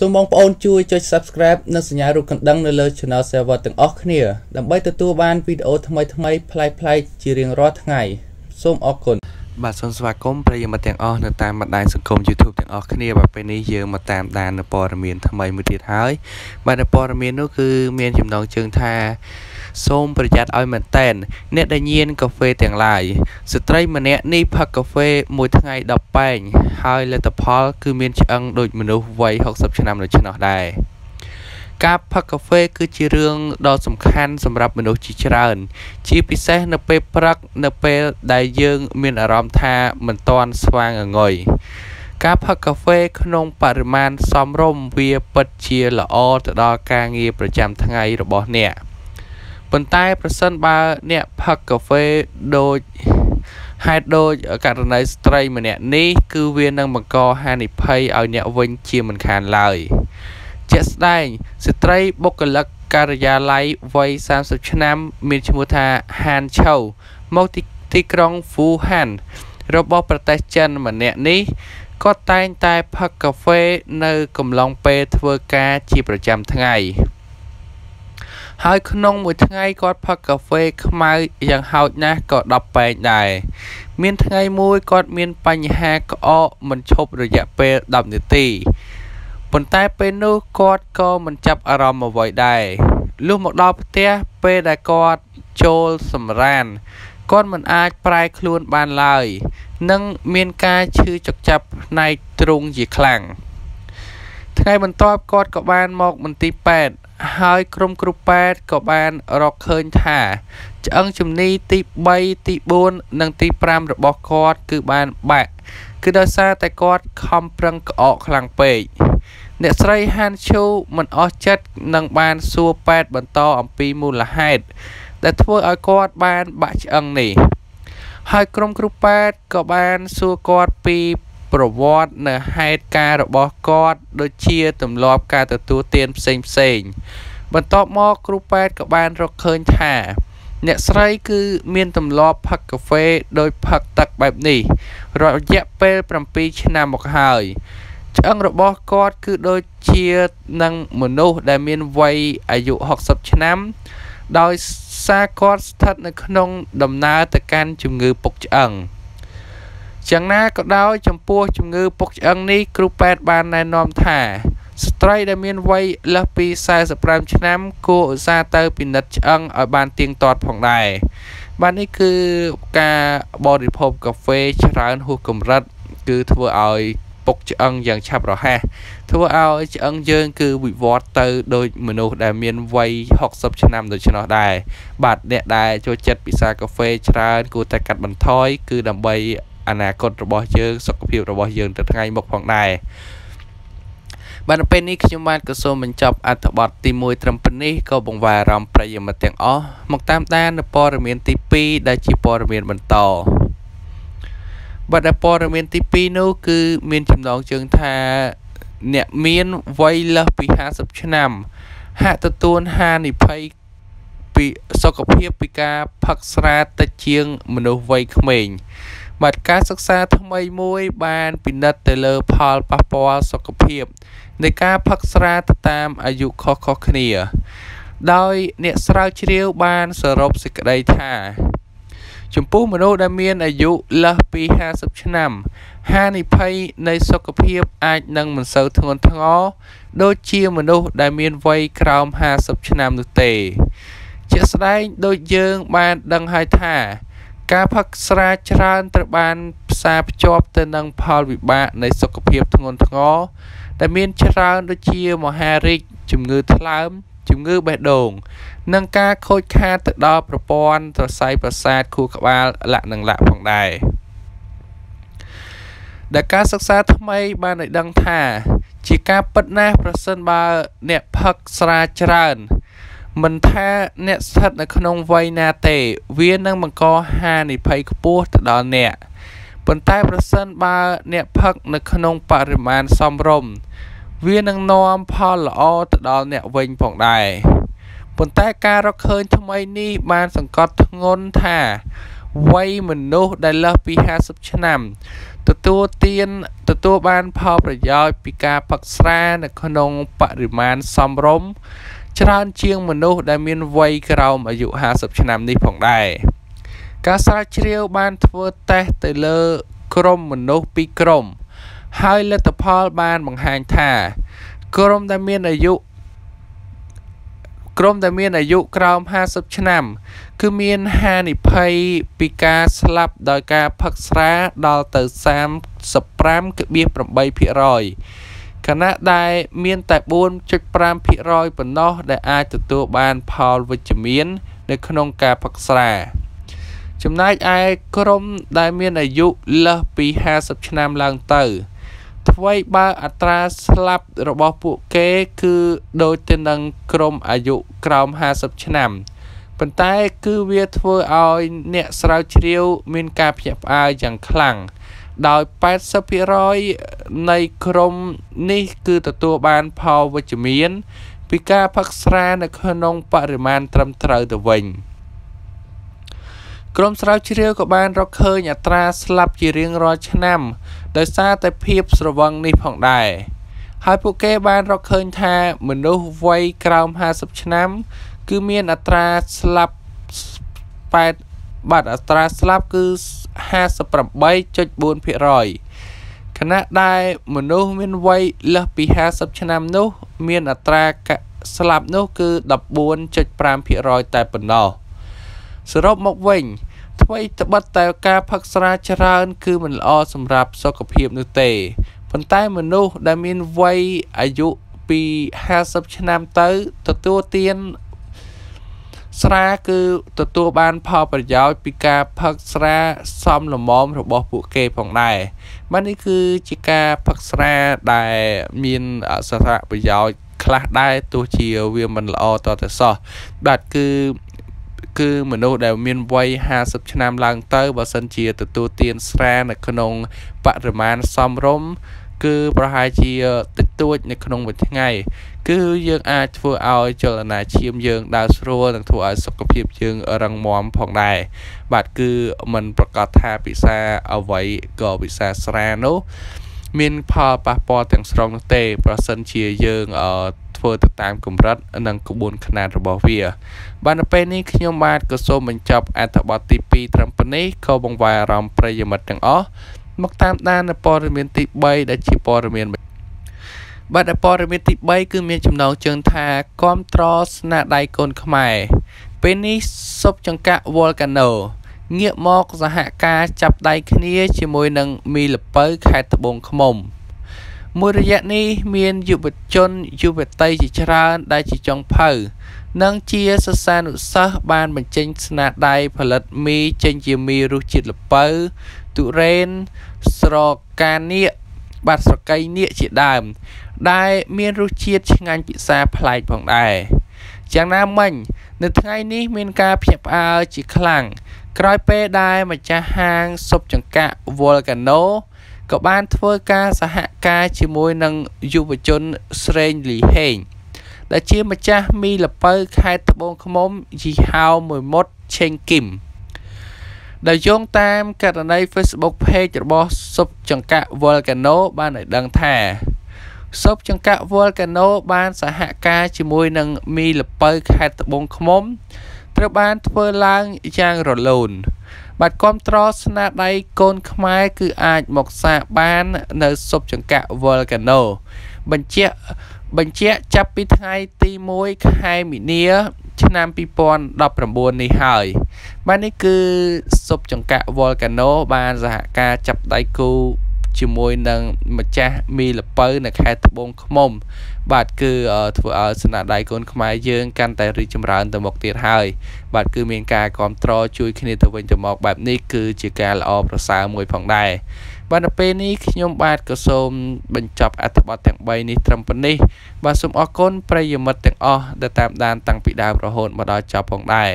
សូមបងប្អូនជួយចុច Subscribe និងសញ្ញារូបកណ្ដឹងនៅលើ Channel Server ទាំងអស់គ្នាដើម្បីទទួលបានវីដេអូថ្មីៗប្លែកៗជារៀងរាល់ថ្ងៃសូមអរគុណបាទសូមស្វាគមន៍ប្រិយមិត្តទាំងអស់នៅតាមបណ្ដាញសង្គម YouTube ទាំងអស់គ្នាបាទពេលនេះយើងមកតាមដាននៅព័ត៌មានថ្មីមួយទៀតហើយបាទនៅព័ត៌មាននោះគឺមានចំណងជើងថា សូមប្រយ័ត្នឲ្យមែនតែនអ្នកដែលញៀនកាហ្វេទាំងឡាយស្ត្រីម្នាក់នេះផឹកកាហ្វេមួយថ្ងៃ10ប៉ែងហើយលទ្ធផល គឺមានឆ្អឹងដូចមនុស្សវ័យ60ឆ្នាំនៅឆ្នោះដែរការផឹកកាហ្វេគឺជារឿងដ៏សំខាន់សម្រាប់មនុស្សជាច្រើន ជាពិសេសនៅពេលព្រឹកនៅពេលដែលយើងមានអារម្មណ៍ថាមិនទាន់ស្វាងអងុយការផឹកកាហ្វេក្នុងបរិមាណសមរម្យវាពិតជាល្អទៅដល់ការងារប្រចាំថ្ងៃរបស់អ្នក ប៉ុន្តែប្រសិនបើអ្នកផឹកកាហ្វេដូចហេតុដូចករណីស្ត្រីម្នាក់នេះគឺវានឹងបង្កហានិភ័យឲ្យអ្នកវិញជាមិនខានឡើយជាក់ស្ដែងស្ត្រីបុគ្គលិកការិយាល័យវ័យ30ឆ្នាំ មានឈ្មោះថាហានឆៅមកទីទីក្រុងហ្វូហាន របស់ប្រទេសចិនម្នាក់នេះគាត់តែងតែផឹកកាហ្វេនៅកំឡុងពេលធ្វើការជាប្រចាំថ្ងៃ ហើយក្នុងមួយថ្ងៃគាត់ផឹកកាហ្វេខ្មៅយ៉ាងហោចណាស់ក៏10ប៉ែងដែរមានថ្ងៃមួយគាត់មានបញ្ហាក្អកមិនឈប់រយៈពេល10នាទីប៉ុន្តែពេលនោះគាត់ក៏មិនចាប់អារម្មណ៍អ្វីដែរលុះមកដល់ផ្ទះពេលដែលគាត់ចូលសម្រានគាត់មិនអាចប្រែខ្លួនបានឡើយ និងមានការឈឺចុកចាប់ផ្នែកទ្រូងជាខ្លាំងថ្ងៃបន្ទាប់គាត់ក៏បានមកមន្ទីរពេទ្យ ហើយក្រុមគ្រូពេទ្យក៏បានរកឃើញថាឆ្អឹងជំនីទី3ទី4និងទី5របស់គាត់គឺបានបាក់គឺដោយសារតែគាត់ខំប្រឹងក្អកខ្លាំងពេកអ្នកស្រីហានឈូមិនអស់ចិត្តនឹងបានសួរពេទ្យបន្តអំពីមូលហេតុដែលធ្វើឲ្យគាត់បានបាក់ឆ្អឹងនេះហើយក្រុមគ្រូពេទ្យក៏បានសួរគាត់ពី ប្រវត្តិនៅហេតុការរបស់គាត់ដូចជាទម្លាប់ការទទួលទានផ្សេងផ្សេងបន្ទាប់មកគ្រូពេទ្យក៏បានរកឃើញថា អ្នកស្រីគឺមានទម្លាប់ផឹកកាហ្វេដោយផឹកទឹកបែបនេះរយៈពេល7ឆ្នាំមកហើយឆ្អឹងរបស់គាត់គឺដូចជានឹងមនុស្សដែលមានវ័យអាយុ60ឆ្នាំ ដោយសារគាត់ស្ថិតនៅក្នុងដំណើរទៅកាន់ជំងឺពុកឆ្អឹង យ៉ាងណាក៏ដោយចំពោះជំងឺពុកឆ្អឹងនេះគ្រូពេទ្យបានណែនាំថាស្ត្រីដែលមានវ័យលើសពី45ឆ្នាំគួរឧស្សាហ៍ទៅពិនិត្យឆ្អឹងឲ្យបានទៀងទាត់ផងដែរបាទនេះគឺការបរិភោគកាហ្វេច្រើនហួសកម្រិត គឺធ្វើឲ្យពុកឆ្អឹងយ៉ាងឆាប់រហ័សធ្វើឲ្យឆ្អឹងយើងគឺវិវត្តទៅដោយមនុស្សដែលមានវ័យ60ឆ្នាំដូច្នោះដែរបាទអ្នកដែលចូលចិត្តពិសាកាហ្វេច្រើនគួរតែកាត់បន្ថយគឺដើម្បី អនាគតរបស់យើងសុខភាពរបស់យើងទៅថ្ងៃមុខផងដែរបាទនៅពេលនេះខ្ញុំបានក៏សូមបញ្ចប់អត្ថបទទី1ត្រឹមប៉ុណ្នេះក៏បង្វែរអារម្មណ៍ប្រិយមិត្តទាំងអស់មកតាមដាននៅព័ត៌មានទី2ដែលជាព័ត៌មានបន្តបាទដែលព័ត៌មានទី2នោះគឺមានចំណងជើងថាអ្នកមានវ័យលើសពី50ឆ្នាំ ហាក់ទទួលហានិភ័យពីសុខភាពពីការផឹកស្រាតិចជាងមនុស្សវ័យក្មេង បាទការសិក្សាថ្មីមួយបានពិនិត្យទៅលើផលប៉ះពាល់សុខភាពនៃការផឹកស្រាទៅតាមអាយុខុសៗគ្នា ដោយអ្នកស្រាវជ្រាវបានសរុបសេចក្តីថា ចំពោះមនុស្សដែលមានអាយុលើសពី50ឆ្នាំហានិភ័យនៃសុខភាពអាចនឹងមិនសូវធ្ងន់ធ្ងរដូចជាមនុស្សដែលមានវ័យក្រោម50ឆ្នាំនោះទេ ជាក់ស្ដែងដូចយើងបានដឹងហើយថា ការផឹកស្រាច្រើនត្រូវបានផ្សារភ្ជាប់ទៅនឹងផលវិបាកនៃសុខភាពធ្ងន់ធ្ងរដែលមានច្រើនដូចជាមហារីកជំងឺថ្លើមជំងឺបេះដូង និងការខូចខាតទៅដល់ប្រព័ន្ធសរសៃប្រសាទខួរក្បាលលក្ខនឹងលក្ខផងដែរដែលការសិក្សាថ្មីបានឲ្យដឹងថា ជាការពិតណាស់ប្រសិនបើអ្នកផឹកស្រាច្រើន មិនថាអ្នកស្ថិតនៅក្នុងវ័យណាទេ វានឹងបង្កហានិភ័យខ្ពស់ទៅដល់អ្នកប៉ុន្តែប្រសិនបើអ្នកផឹកនៅក្នុងបរិមាណសមរម្យវានឹងនាំផលល្អទៅដល់អ្នកវិញផងដែរប៉ុន្តែការរកឃើញថ្មីនេះបានសង្កត់ធ្ងន់ថាវ័យមនុស្សដែលលើសពី50ឆ្នាំ ទទួលទានទទួលបានផលប្រយោជន៍ពីការផឹកស្រានៅក្នុងបរិមាណសមរម្យ ច្រើនជាងមនុស្សដែលមានវ័យក្រោមអាយុ50ឆ្នាំនេះផងដែរការស្រាវជ្រាវបានធ្វើតេស្តទៅលើក្រុមមនុស្សពីរក្រុម ហើយលទ្ធផលបានបង្ហាញថា ក្រុមដែលមានអាយុក្រុមដែលមានអាយុក្រោម50ឆ្នាំ គឺមានហានិភ័យពីការស្លាប់ដោយការផឹកស្រាដល់ទៅ35.8% ខណៈដែលមានតែ4.5%ប៉ុណ្ណោះដែលអាចទទួលបានផលវិជ្ជមាននៅក្នុងការផឹកស្រា ចំណែកឯក្រុមដែលមានអាយុលើសពី50ឆ្នាំឡើងទៅថ្វីបើអត្រាស្លាប់របស់ពួកគេគឺដូចទៅនឹងក្រុមអាយុក្រោម50ឆ្នាំប៉ុន្តែគឺវាធ្វើឲ្យអ្នកស្រាវជ្រាវមានការភ្ញាក់ផ្អើលយ៉ាងខ្លាំង ដោយ80%នៃក្រុមនេះគឺទទួលបានផលវិជ្ជមាន ពីការផឹកស្រានៅក្នុងបរិមាណត្រឹមត្រូវទៅវិញ។ក្រុមស្រាវជ្រាវក៏បានរកឃើញអត្រាស្លាប់ជារៀងរាល់ឆ្នាំ ដោយសារតែភាពស្រវឹងនេះផងដែរហើយពួកគេបានរកឃើញថាមនុស្សវ័យក្រោម50ឆ្នាំ គឺមានអត្រាស្លាប់8បាទអត្រាស្លាប់គឺ 58.4%ខណៈដែលមនុស្សមានវ័យលើសពី50ឆ្នាំនោះ មានអត្រាស្លាប់នោះគឺ14.5%តែប៉ុណ្ណោះសរុបមកវិញថ្មីត្បិតតែការផឹកស្រាច្រើន គឺមិនល្អសម្រាប់សុខភាពនោះទេប៉ុន្តែមនុស្សដែលមានវ័យអាយុពី50ឆ្នាំទៅទទួលទាន ស្រាគឺទទួលបានផលប្រយោជន៍ពីការផឹកស្រាសមល្មមរបស់ពួកគេផងដែរបាទនេះគឺជាការផឹកស្រាដែលមានសារៈប្រយោជន៍ខ្លះដែរទោះជាវាមិនល្អតតែសោះបាទគឺគឺមនុស្សដែលមានវ័យ50ឆ្នាំឡើងទៅបើសិនជាទទួលទានស្រានៅក្នុងបរិមាណសមរម្យ គឺប្រហែលជាតិចតួចនៅក្នុងមួយថ្ងៃ គឺយើងអាចធ្វើឲ្យចលនាឈាមយើងដើរស្រួលនិងធ្វើឲ្យសុខភាពយើងរឹងមាំផងដែរបាទគឺมันប្រកាសថាពិសាអ្វីក៏ពិសាស្រានោះមានផលប៉ះពាល់ទាំងស្រុងនោះទេ ប្រសិនជាយើងអឺធ្វើទៅតាមកម្រិតនិងក្បួនខ្នាតរបស់វា បាទនៅពេលនេះខ្ញុំបាទក៏សូមបញ្ចប់អត្ថបទទី2ត្រឹមប៉ុណ្ណេះក៏បង្វែរអារម្មណ៍ប្រិយមិត្តទាំងអស់ មកតាមដាននៅព័ត៌មានទី3ដែលជាព័ត៌មានបាទព័ត៌មានទី3គឺមានចំណងជើងថាគាំទ្រស្នាដៃកូនខ្មែរពេលនេះសុបចង្កាក់ Volcano ងាកមកសហការចាប់ដៃគ្នាជាមួយនឹងមីលពៅខេត្តត្បូងឃ្មុំមួយរយៈនេះមានយុវជនយុវតីជាច្រើនដែលជាចុងភៅ និងជាសិស្សានុសិស្សបានបញ្ចេញស្នាដៃផលិតមីចេញជាមីរសជាតិល្ពៅទុរេនស្រកានៀកបាទស្រកៃនៀកជាដើម ដែលមានរសជាតិឆ្ងាញ់ពិសាប្លែកផងដែរយ៉ាងណាមិញនៅថ្ងៃនេះមានការភ្ញាក់ផ្អើលជាខ្លាំងក្រោយពេលដែលម្ចាស់ហាងស៊ុបចង្កាក់ Volcano ក៏បានធ្វើការសហការជាមួយនឹងយុវជនស្រេងលីហេង ដែលជាម្ចាស់មីលពៅខេត្តត្បូងឃ្មុំយីហោមួយមុតឆេងគឹមដែលយោងតាមករណី Facebook Page របស់ស៊ុបចង្កាក់ Volcano បានឲ្យដឹងថាស៊ុបចង្កាក់ Volcano បានសហការជាមួយនឹងមីលពៅខេត្តត្បូងឃ្មុំត្រូវបានធ្វើឡើងយ៉ាងរលូនបាទគ្រប់ត្រស្នាដៃកូនខ្មែរគឺអាចមកសាកបាននៅសុបចង្កាក់ Volcano បញ្ជាក់ បញ្ជាក់ចាប់ពីថ្ងៃទី1ខែមីនា ឆ្នាំ2019នេះហើយ បាទនេះគឺសុបចង្កាក់ Volcano បានសហការចាប់ដៃគូ ជាមួយនឹងម្ចាស់មីលពៅនៅខេត្តត្បូងឃ្មុំ បាទគឺធ្វើឲ្យស្នាដៃកូនខ្មែរយើងកាន់តែរីកចម្រើនទៅមុខទៀតហើយ បាទគឺមានការគ្រប់គ្រងជួយគ្នាទៅវិញទៅមកបែបនេះគឺជាការល្អប្រសើរមួយផងដែរបាទនៅពេលនេះខ្ញុំបាទក៏សូមបញ្ចប់អត្ថបទទាំង3នេះត្រឹមប៉ុណ្នេះបាទសូមអរគុណប្រិយមិត្តទាំងអស់ដែលតាមដានតាំងពីដើមរហូតមកដល់ចប់ផងដែរ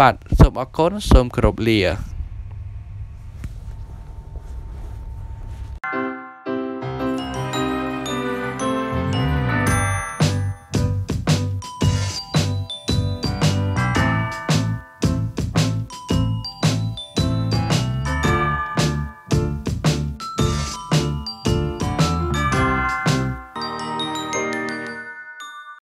បាទសូមអរគុណសូមគោរពលា